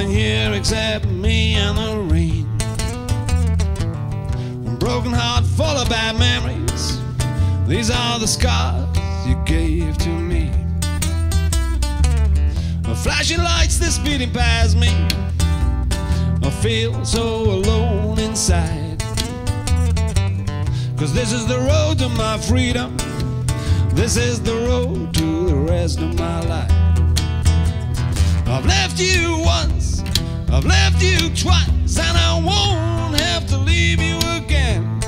Nothing here except me and the rain. Broken heart full of bad memories. These are the scars you gave to me. Flashing lights, they're speeding past me. I feel so alone inside. Cause this is the road to my freedom. This is the road to the rest of my life. I've left you I've left you twice, and I won't have to leave you again.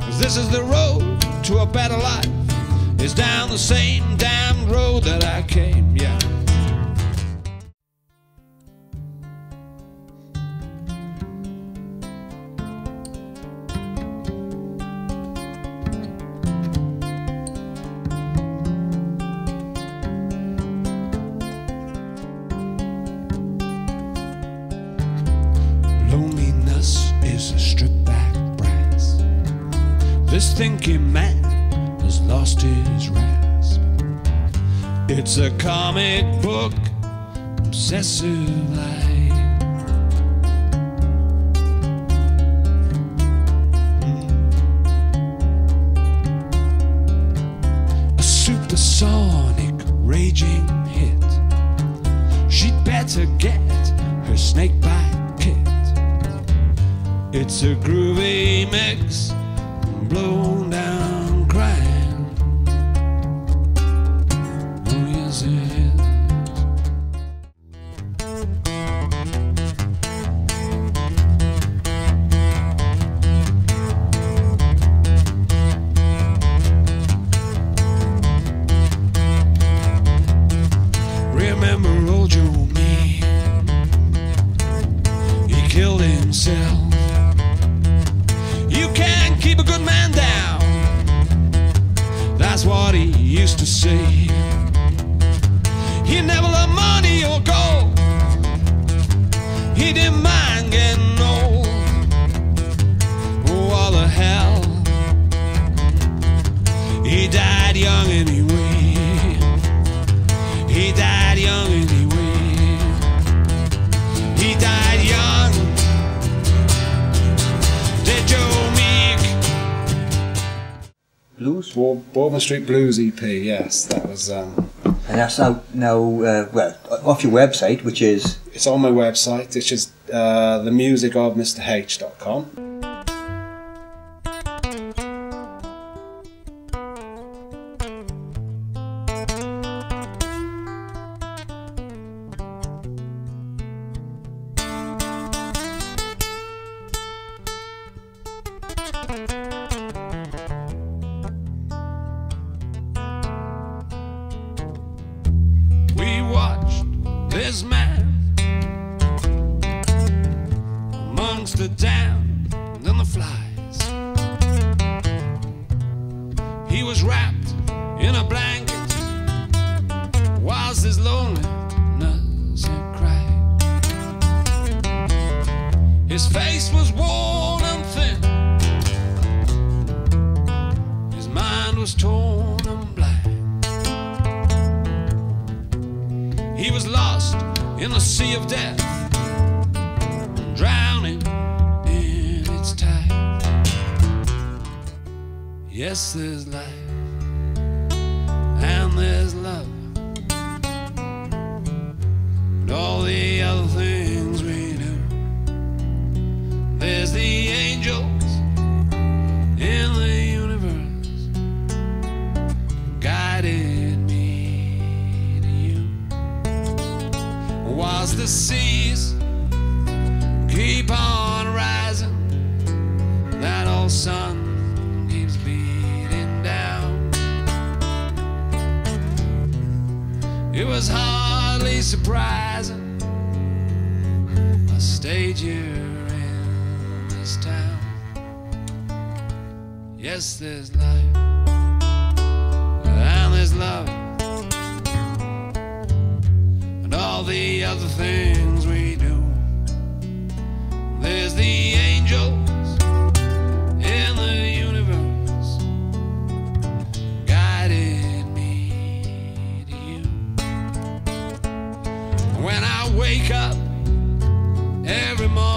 Cause this is the road to a better life. It's down the same damn road that I came, yeah. Thinking man has lost his rasp. It's a comic book, obsessive life. Hmm. A supersonic raging hit. She'd better get her snake bite kit. It's a groovy mix, blown down crying. Oh, yes, it is. To say. He never loved money or gold. He didn't mind getting Bourbon Street Blues EP, yes, that was. Um, And that's out now, uh, well, off your website, which is it's on my website, which is uh, themusicofmrh.com. this man amongst the damned and the flies. He was wrapped in a blanket whilst his loneliness he cried. His face was worn and thin. His mind was torn and blind. He was lost in the sea of death, drowning in its tide. Yes, there's life, and there's love, and all the whilst the seas keep on rising. That old sun keeps beating down. It was hardly surprising. I stayed here in this town. Yes, there's life, and there's love all the other things we do. There's the angels in the universe guided me to you. When I wake up every morning.